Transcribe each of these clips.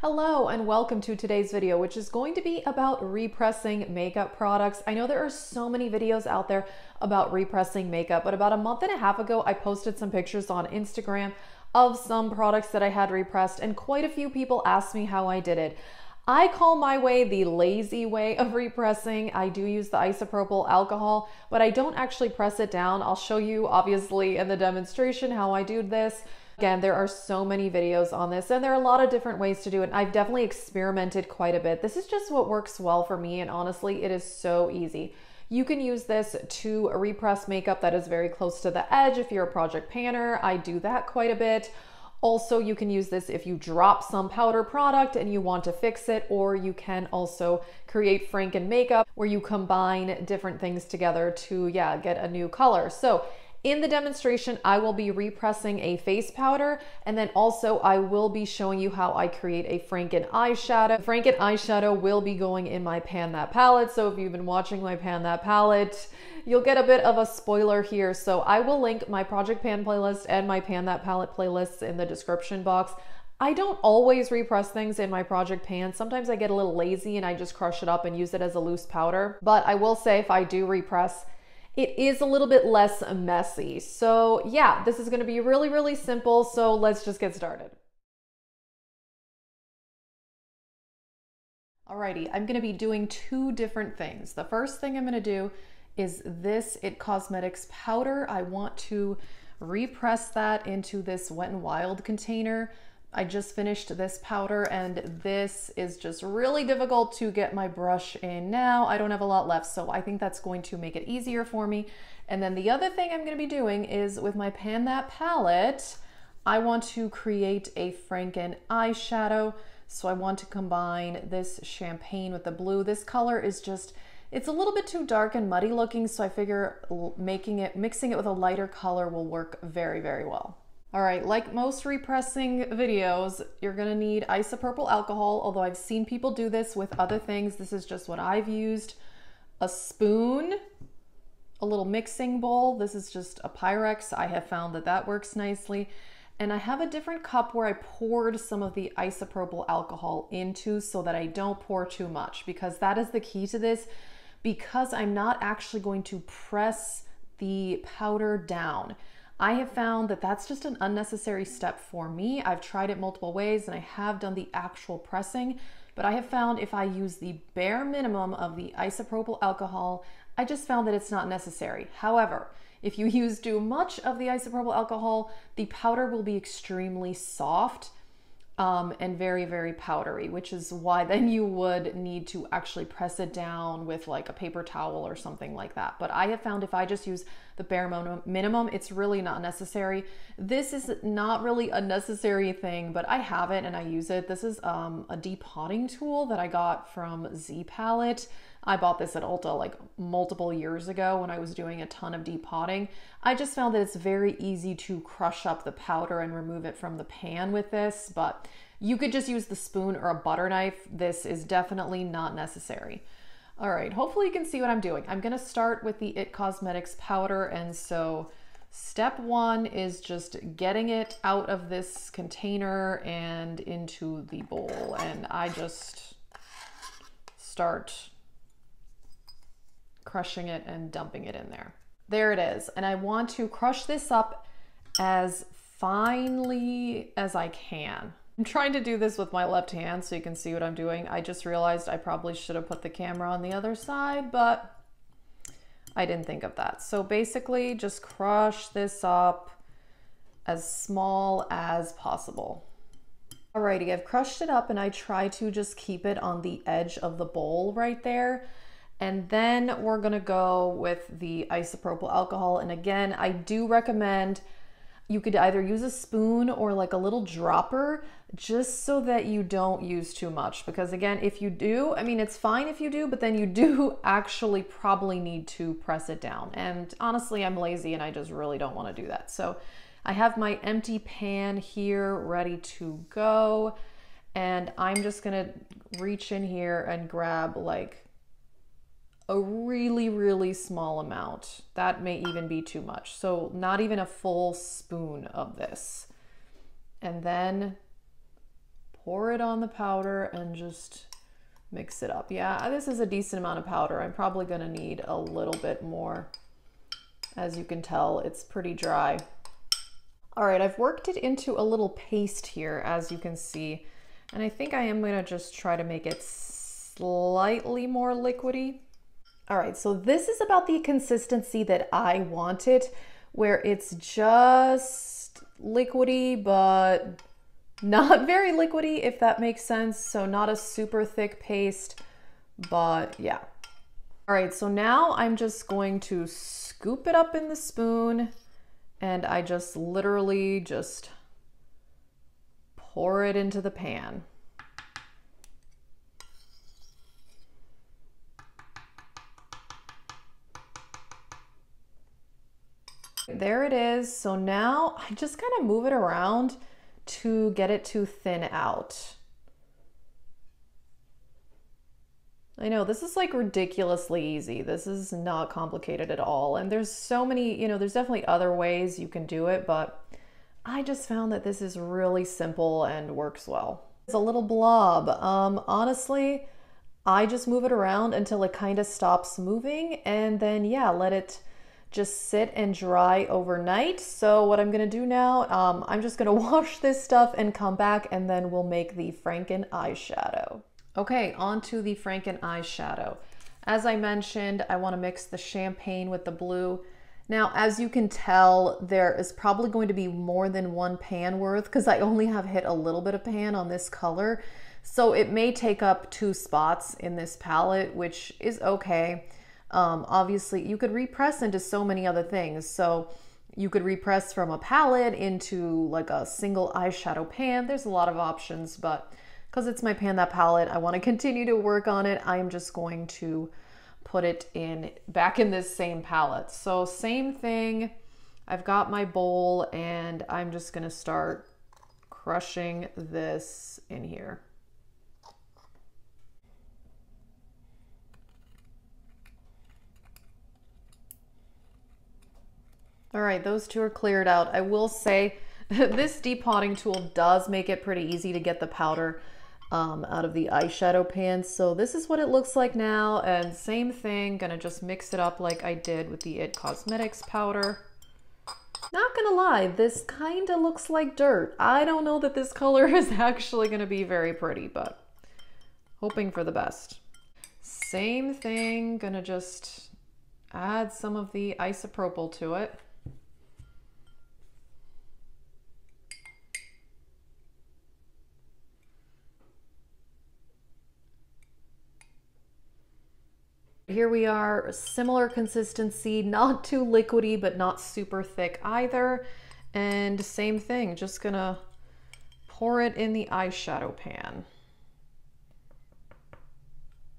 Hello and welcome to today's video, which is going to be about repressing makeup products. I know there are so many videos out there about repressing makeup, but about a month and a half ago, I posted some pictures on Instagram of some products that I had repressed and quite a few people asked me how I did it. I call my way the lazy way of repressing. I do use the isopropyl alcohol, but I don't actually press it down. I'll show you obviously in the demonstration how I do this. Again, there are so many videos on this and there are a lot of different ways to do it. I've definitely experimented quite a bit. This is just what works well for me and honestly, it is so easy. You can use this to repress makeup that is very close to the edge if you're a project panner. I do that quite a bit. Also, you can use this if you drop some powder product and you want to fix it, or you can also create Franken makeup where you combine different things together to, yeah, get a new color. So in the demonstration, I will be repressing a face powder and then also I will be showing you how I create a Franken eyeshadow. Franken eyeshadow will be going in my Pan That palette. So if you've been watching my Pan That palette, you'll get a bit of a spoiler here. So I will link my Project Pan playlist and my Pan That palette playlists in the description box. I don't always repress things in my project pan. Sometimes I get a little lazy and I just crush it up and use it as a loose powder. But I will say if I do repress, it is a little bit less messy. So yeah, this is gonna be really, really simple. So let's just get started. Alrighty, I'm gonna be doing two different things. The first thing I'm gonna do is this IT Cosmetics powder. I want to repress that into this Wet n Wild container. I just finished this powder and this is just really difficult to get my brush in now. I don't have a lot left, so I think that's going to make it easier for me. And then the other thing I'm gonna be doing is with my Pan That palette, I want to create a Franken eyeshadow. So I want to combine this champagne with the blue. This color is just, it's a little bit too dark and muddy looking, so I figure making it, mixing it with a lighter color will work very, very well. All right, like most repressing videos, you're gonna need isopropyl alcohol, although I've seen people do this with other things. This is just what I've used. A spoon, a little mixing bowl. This is just a Pyrex. I have found that that works nicely. And I have a different cup where I poured some of the isopropyl alcohol into so that I don't pour too much because that is the key to this because I'm not actually going to press the powder down. I have found that that's just an unnecessary step for me. I've tried it multiple ways and I have done the actual pressing, but I have found if I use the bare minimum of the isopropyl alcohol, I just found that it's not necessary. However, if you use too much of the isopropyl alcohol, the powder will be extremely soft um, and very, very powdery, which is why then you would need to actually press it down with like a paper towel or something like that. But I have found if I just use the bare minimum, it's really not necessary. This is not really a necessary thing, but I have it and I use it. This is um, a depotting tool that I got from Z Palette. I bought this at Ulta like multiple years ago when I was doing a ton of depotting. I just found that it's very easy to crush up the powder and remove it from the pan with this, but you could just use the spoon or a butter knife. This is definitely not necessary. All right, hopefully you can see what I'm doing. I'm gonna start with the IT Cosmetics powder, and so step one is just getting it out of this container and into the bowl. And I just start crushing it and dumping it in there. There it is. And I want to crush this up as finely as I can. I'm trying to do this with my left hand so you can see what I'm doing. I just realized I probably should have put the camera on the other side, but I didn't think of that. So basically just crush this up as small as possible. Alrighty, I've crushed it up and I try to just keep it on the edge of the bowl right there. And then we're gonna go with the isopropyl alcohol. And again, I do recommend you could either use a spoon or like a little dropper just so that you don't use too much. Because again, if you do, I mean, it's fine if you do, but then you do actually probably need to press it down. And honestly, I'm lazy and I just really don't wanna do that. So I have my empty pan here ready to go. And I'm just gonna reach in here and grab like a really, really small amount. That may even be too much. So not even a full spoon of this. And then pour it on the powder and just mix it up. Yeah, this is a decent amount of powder. I'm probably gonna need a little bit more. As you can tell, it's pretty dry. All right, I've worked it into a little paste here, as you can see. And I think I am gonna just try to make it slightly more liquidy. All right, so this is about the consistency that I wanted, where it's just liquidy, but not very liquidy, if that makes sense. So not a super thick paste, but yeah. All right, so now I'm just going to scoop it up in the spoon and I just literally just pour it into the pan. There it is. So now I just kind of move it around to get it to thin out. I know this is like ridiculously easy. This is not complicated at all. And there's so many, you know, there's definitely other ways you can do it, but I just found that this is really simple and works well. It's a little blob. Um, honestly, I just move it around until it kind of stops moving and then yeah, let it just sit and dry overnight. So what I'm gonna do now, um, I'm just gonna wash this stuff and come back and then we'll make the Franken eyeshadow. Okay, on to the Franken eyeshadow. As I mentioned, I wanna mix the champagne with the blue. Now, as you can tell, there is probably going to be more than one pan worth because I only have hit a little bit of pan on this color. So it may take up two spots in this palette, which is okay. Um, obviously, you could repress into so many other things. So you could repress from a palette into like a single eyeshadow pan. There's a lot of options, but because it's my Pan That palette, I want to continue to work on it. I'm just going to put it in back in this same palette. So same thing. I've got my bowl and I'm just going to start crushing this in here. All right, those two are cleared out. I will say this depotting tool does make it pretty easy to get the powder um, out of the eyeshadow pan. So this is what it looks like now. And same thing, gonna just mix it up like I did with the IT Cosmetics powder. Not gonna lie, this kind of looks like dirt. I don't know that this color is actually gonna be very pretty, but hoping for the best. Same thing, gonna just add some of the isopropyl to it. Here we are, similar consistency, not too liquidy, but not super thick either. And same thing, just gonna pour it in the eyeshadow pan.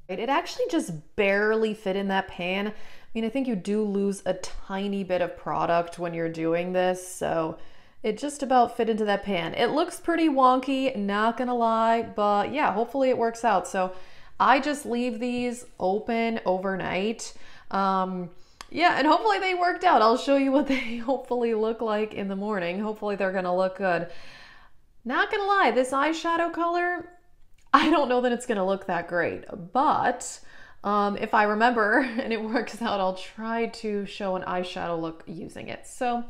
It actually just barely fit in that pan. I mean, I think you do lose a tiny bit of product when you're doing this, so it just about fit into that pan. It looks pretty wonky, not gonna lie, but yeah, hopefully it works out. So I just leave these open overnight. Um, yeah, and hopefully they worked out. I'll show you what they hopefully look like in the morning. Hopefully they're gonna look good. Not gonna lie, this eyeshadow color, I don't know that it's gonna look that great, but um, if I remember and it works out, I'll try to show an eyeshadow look using it. So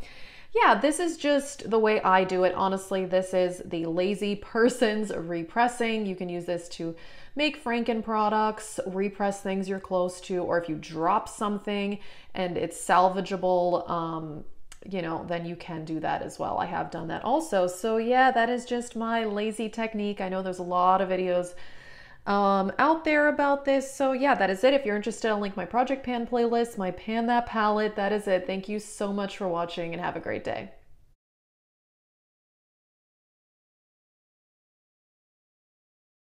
yeah, this is just the way I do it. Honestly, this is the lazy person's repressing. You can use this to make Franken products, repress things you're close to, or if you drop something and it's salvageable, um, you know, then you can do that as well. I have done that also. So yeah, that is just my lazy technique. I know there's a lot of videos um, out there about this. So yeah, that is it. If you're interested, I'll link my Project Pan playlist, my Pan That palette. That is it. Thank you so much for watching and have a great day.